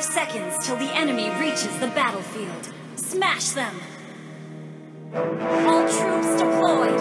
Five seconds till the enemy reaches the battlefield. Smash them! All troops deployed!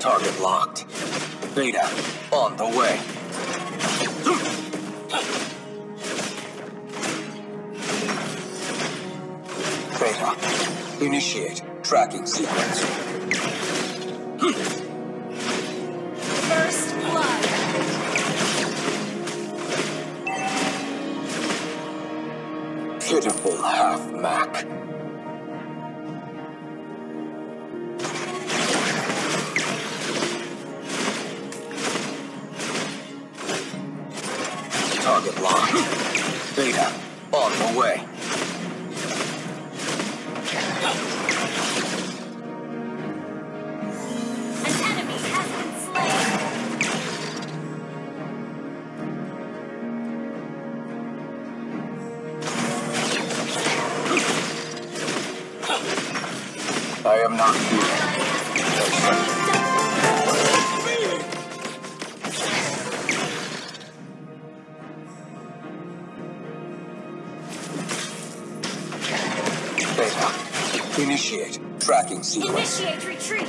Target locked. Beta, on the way. Initiate tracking sequence. First blood! Pitiful half-Mac. Target locked. Beta, on the way. I am not here. Beta, initiate tracking sequence. Initiate retreat!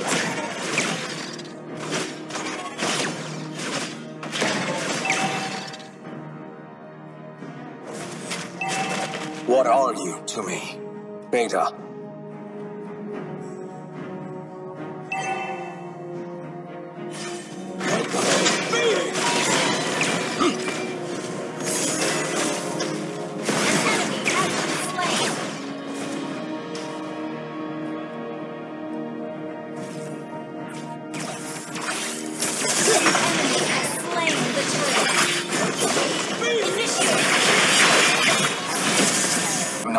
What are you to me? Beta.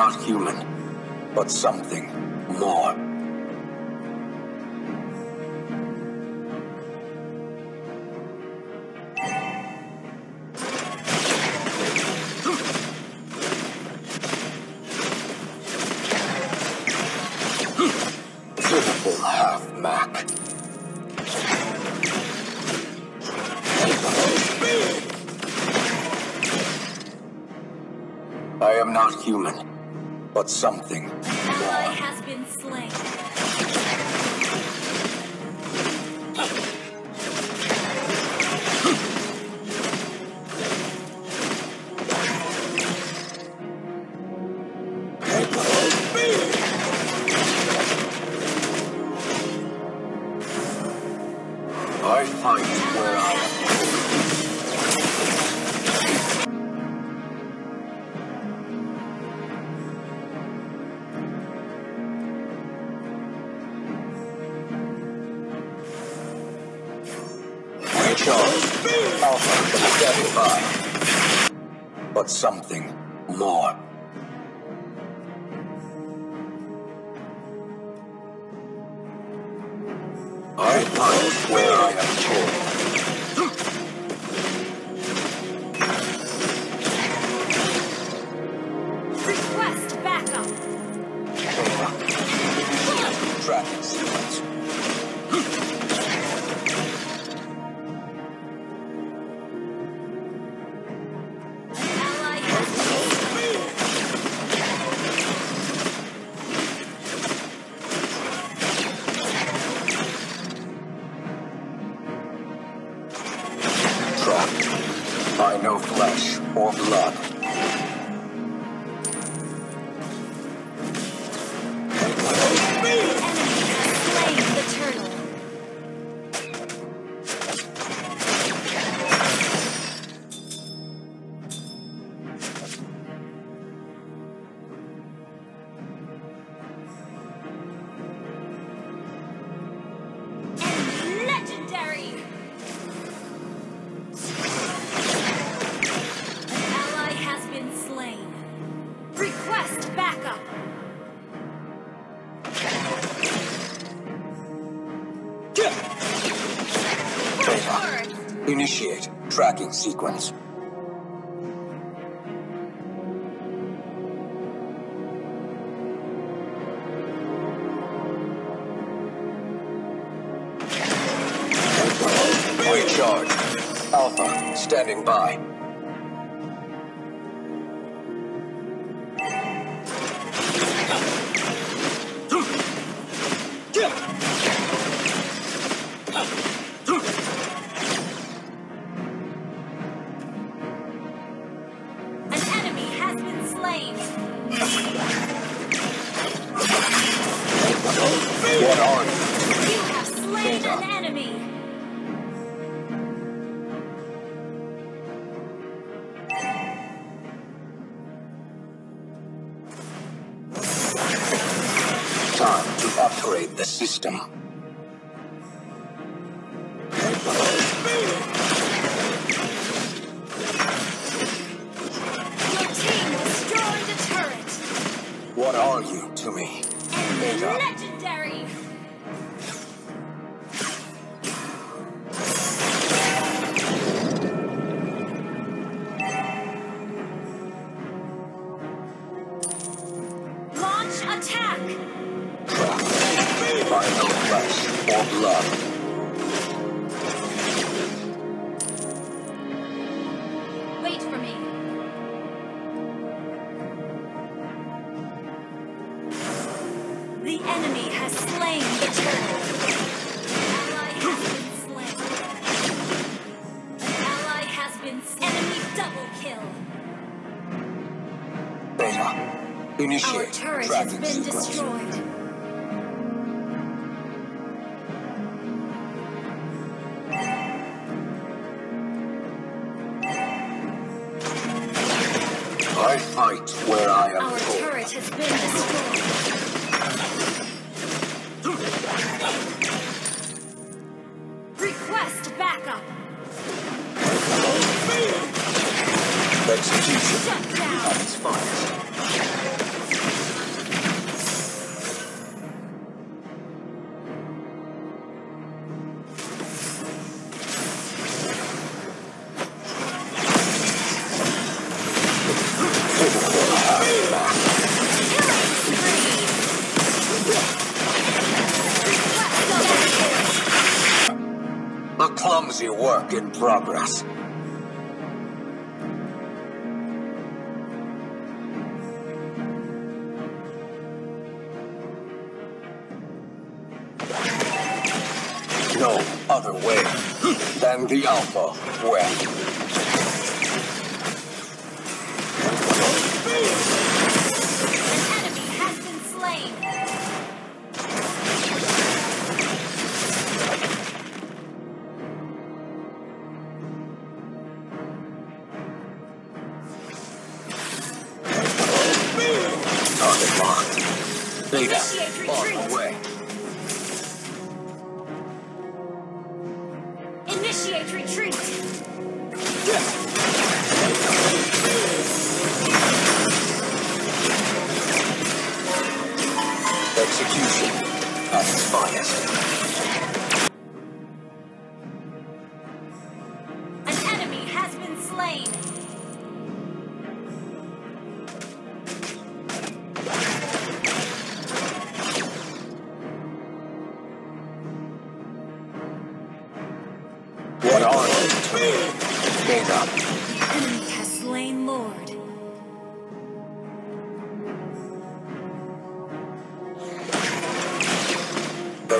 Not human, but something more. I am not human, but something Ally has been slain. Charge. Alpha. But something more. I where I. Request backup! Tracking sequence. Or Initiate tracking sequence. Recharge. Alpha, standing by. Are you? Have slain an enemy. Time to upgrade the system. Your team destroyed a turret. What are you to me? Enemy Initiate Our turret has been destroyed. I fight where I am Our told. turret has been destroyed. Request backup. Execution Shut down. Progress. No other way than the Alpha way. Initiate on retreat. the way. Initiate retreat. Execution at its finest.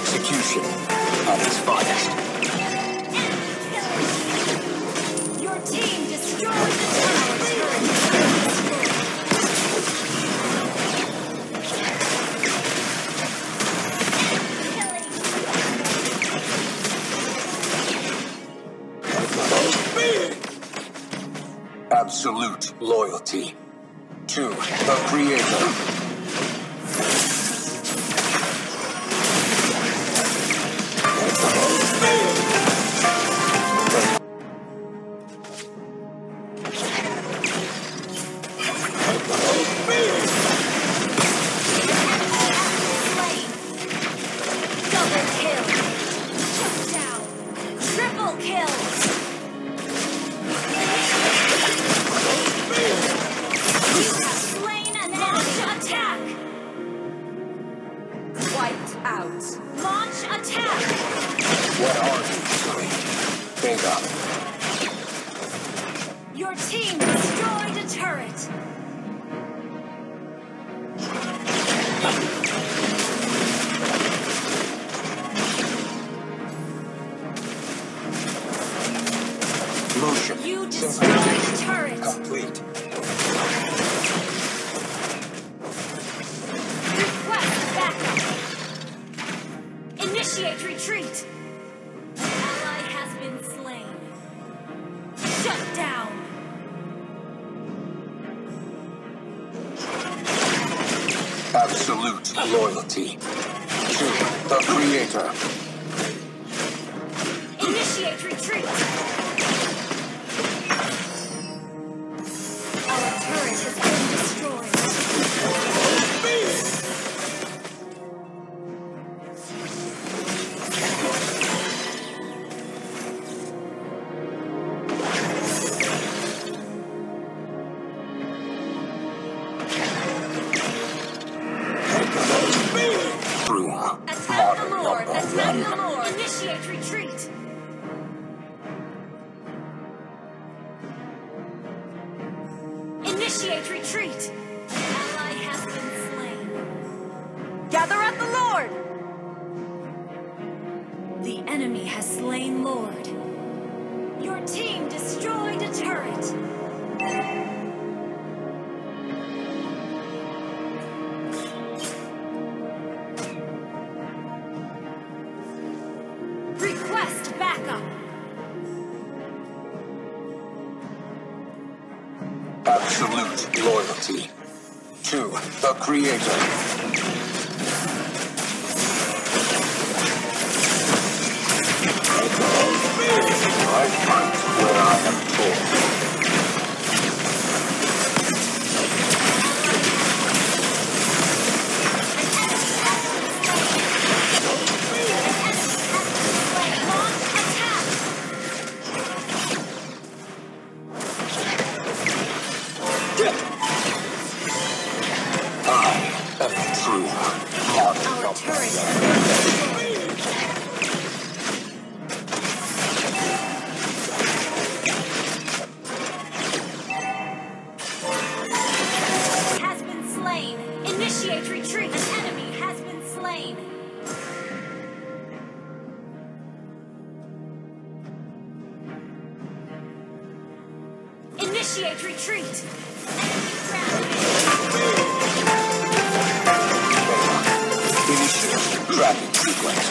Execution at its finest. Your team destroyed the tower Absolute loyalty to the Creator. Absolute loyalty. To the Creator. Initiate retreat. Lord! The enemy has slain Lord. Your team destroyed a turret. Request backup! Absolute loyalty. To the Creator. I fight where I am told. Initiate retreat. Initiate tracking sequence.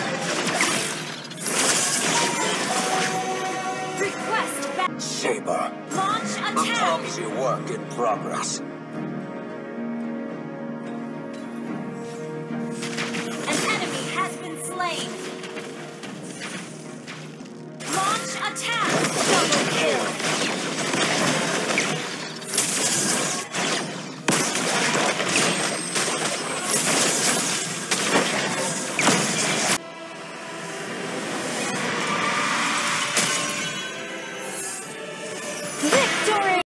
Request back. Saber. Launch A attack. clumsy work in progress.